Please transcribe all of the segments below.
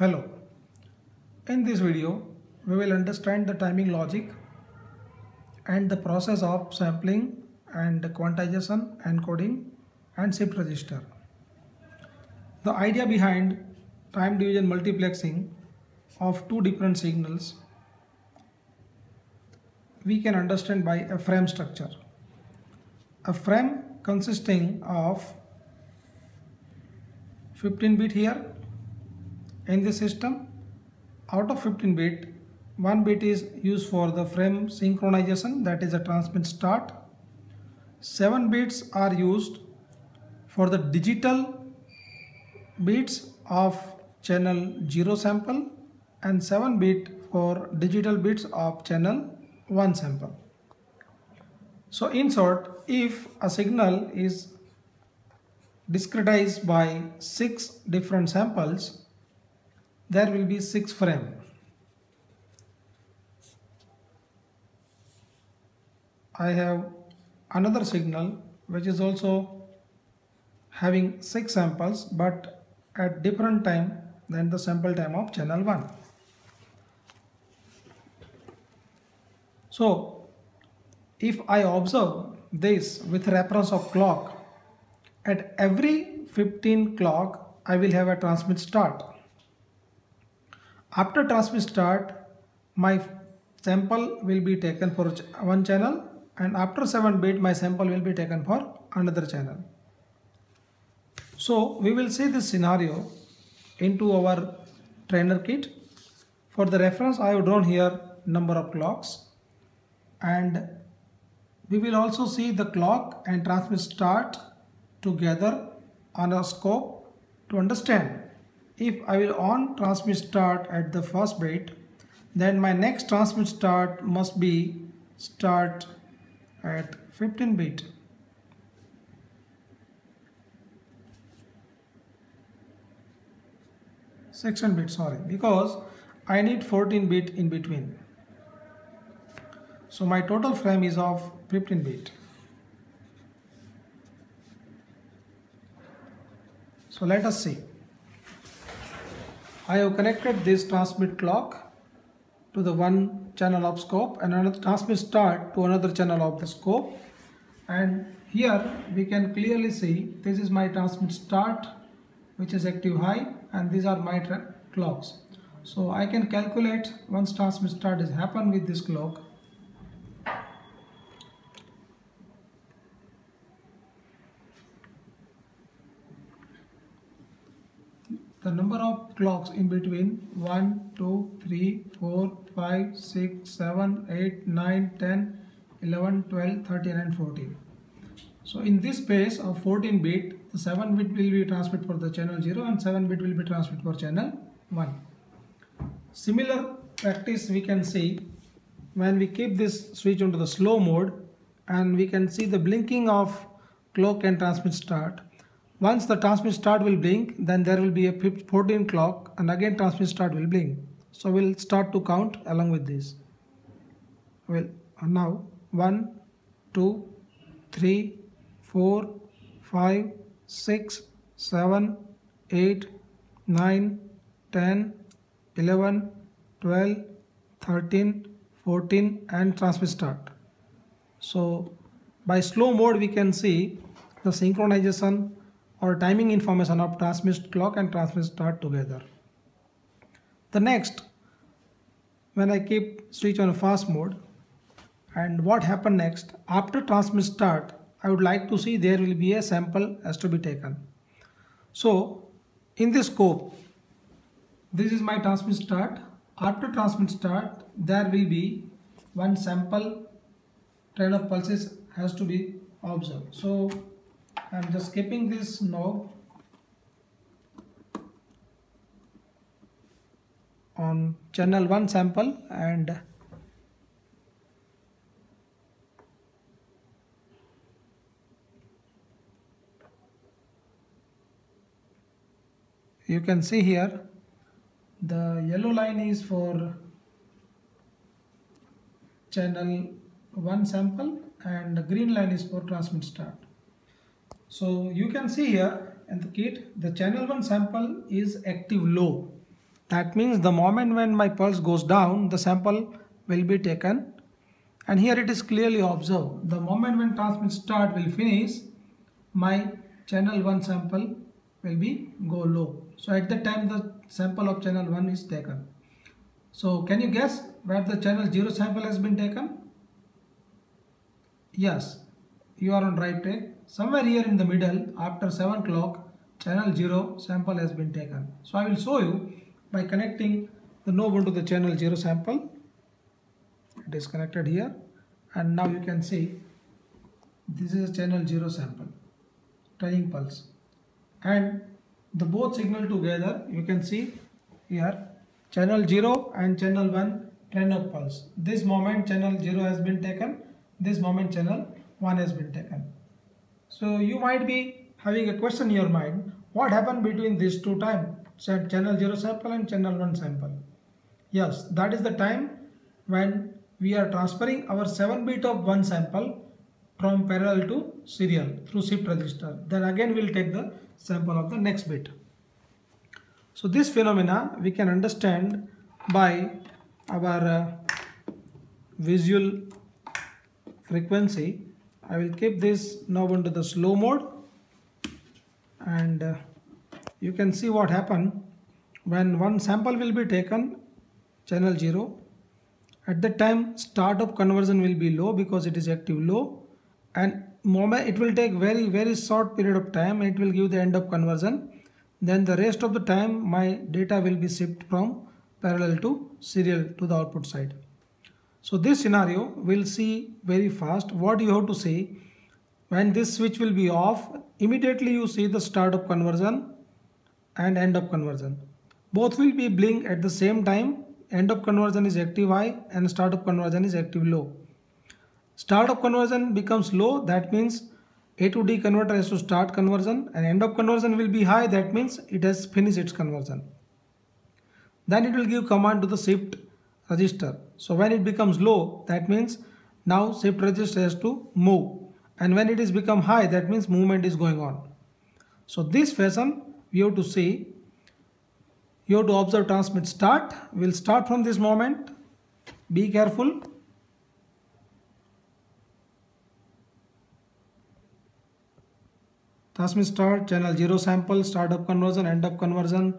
Hello. In this video, we will understand the timing logic and the process of sampling and quantization, encoding and shift register. The idea behind time division multiplexing of two different signals we can understand by a frame structure. A frame consisting of 15 bit here in the system. Out of 15 bit one bit is used for the frame synchronization that is a transmit start. 7 bits are used for the digital bits of channel 0 sample and 7 bit for digital bits of channel 1 sample. So in short if a signal is discretized by 6 different samples there will be 6 frame. I have another signal which is also having 6 samples but at different time than the sample time of channel 1 so if I observe this with reference of clock at every 15 clock I will have a transmit start after transmit start, my sample will be taken for one channel and after 7 bit my sample will be taken for another channel. So we will see this scenario into our trainer kit. For the reference I have drawn here number of clocks and we will also see the clock and transmit start together on a scope to understand if I will on transmit start at the first bit then my next transmit start must be start at 15 bit. Section bit sorry because I need 14 bit in between. So my total frame is of 15 bit. So let us see I have connected this transmit clock to the one channel of scope and another transmit start to another channel of the scope. And here we can clearly see this is my transmit start which is active high and these are my clocks. So I can calculate once transmit start is happen with this clock the number of clocks in between 1, 2, 3, 4, 5, 6, 7, 8, 9, 10, 11, 12, 13 and 14. So in this space of 14 bit, the 7 bit will be transmitted for the channel 0 and 7 bit will be transmitted for channel 1. Similar practice we can see when we keep this switch onto the slow mode and we can see the blinking of clock and transmit start once the transmit start will blink, then there will be a 14 clock and again transmit start will blink. So we'll start to count along with this. Well, now 1, 2, 3, 4, 5, 6, 7, 8, 9, 10, 11, 12, 13, 14 and transmit start. So by slow mode we can see the synchronization or timing information of transmit clock and transmit start together. The next, when I keep switch on fast mode and what happened next, after transmit start, I would like to see there will be a sample has to be taken. So in this scope, this is my transmit start. After transmit start, there will be one sample train of pulses has to be observed. So I'm just keeping this knob on channel 1 sample and you can see here the yellow line is for channel 1 sample and the green line is for transmit start so you can see here in the kit the channel 1 sample is active low That means the moment when my pulse goes down, the sample will be taken. And here it is clearly observed. The moment when transmit start will finish, my channel 1 sample will be go low. So at the time the sample of channel 1 is taken. So can you guess where the channel 0 sample has been taken? Yes, you are on right track. Somewhere here in the middle after 7 o'clock channel 0 sample has been taken. So I will show you by connecting the knob to the channel 0 sample. It is connected here. And now you can see this is a channel 0 sample trying pulse. And the both signal together you can see here channel 0 and channel 1 trend pulse. This moment channel 0 has been taken. This moment channel 1 has been taken so you might be having a question in your mind. What happened between these two time? Channel 0 sample and channel 1 sample. Yes that is the time when we are transferring our 7 bit of one sample from parallel to serial through shift register. Then again we'll take the sample of the next bit. So this phenomena we can understand by our uh, visual frequency I will keep this now into the slow mode. And uh, you can see what happened when one sample will be taken channel 0 at that time start of conversion will be low because it is active low. And moment it will take very very short period of time it will give the end of conversion. Then the rest of the time my data will be shipped from parallel to serial to the output side so this scenario will see very fast. What you have to see when this switch will be off immediately you see the start of conversion and end of conversion. Both will be blink at the same time. End of conversion is active high and start of conversion is active low. Start of conversion becomes low. That means a to D converter has to start conversion and end of conversion will be high. That means it has finished its conversion. Then it will give command to the shift register. So when it becomes low that means now shift register has to move. And when it is become high that means movement is going on. So this fashion we have to see. You have to observe transmit start. Will start from this moment. Be careful. Transmit start channel 0 sample start of conversion end of conversion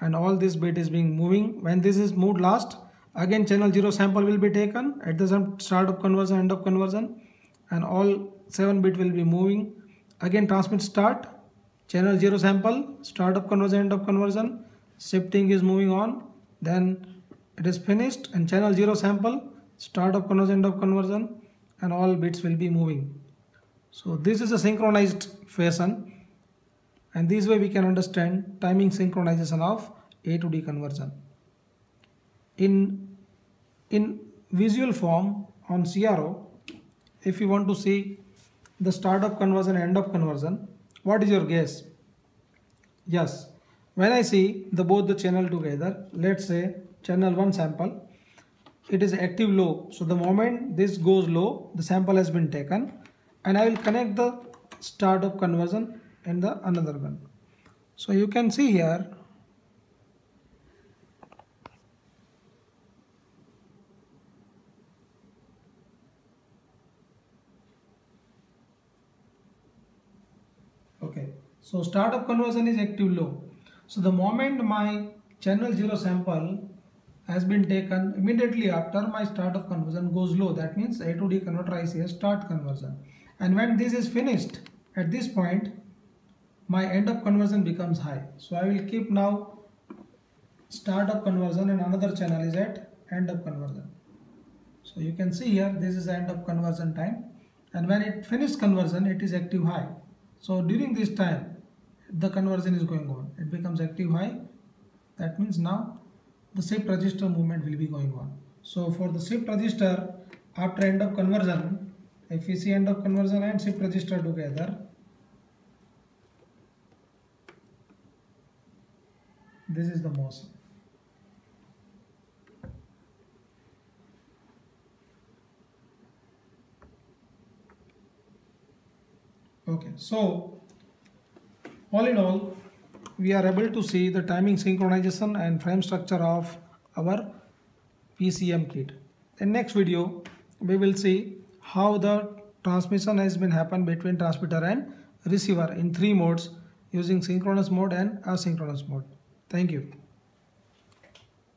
and all this bit is being moving. When this is moved last again channel 0 sample will be taken. At the start of conversion end of conversion and all 7 bit will be moving. Again transmit start. Channel 0 sample start of conversion end of conversion. Shifting is moving on. Then it is finished and channel 0 sample start of conversion end of conversion and all bits will be moving. So this is a synchronized fashion and this way we can understand timing synchronization of A to D conversion. In, in visual form on CRO, if you want to see the start of conversion end of conversion, what is your guess? Yes, when I see the both the channel together, let's say channel 1 sample, it is active low. So the moment this goes low, the sample has been taken and I will connect the start of conversion in the another one. So you can see here okay so start of conversion is active low. So the moment my channel 0 sample has been taken immediately after my start of conversion goes low that means A to D converter I see a start conversion. And when this is finished at this point my end of conversion becomes high. So I will keep now start of conversion and another channel is at end of conversion. So you can see here this is end of conversion time. And when it finished conversion it is active high. So during this time the conversion is going on. It becomes active high. That means now the shift register movement will be going on. So for the shift register after end of conversion if we see end of conversion and shift register together this is the motion. Okay so all in all we are able to see the timing synchronization and frame structure of our PCM kit. In next video, we will see how the transmission has been happened between transmitter and receiver in three modes using synchronous mode and asynchronous mode. Thank you.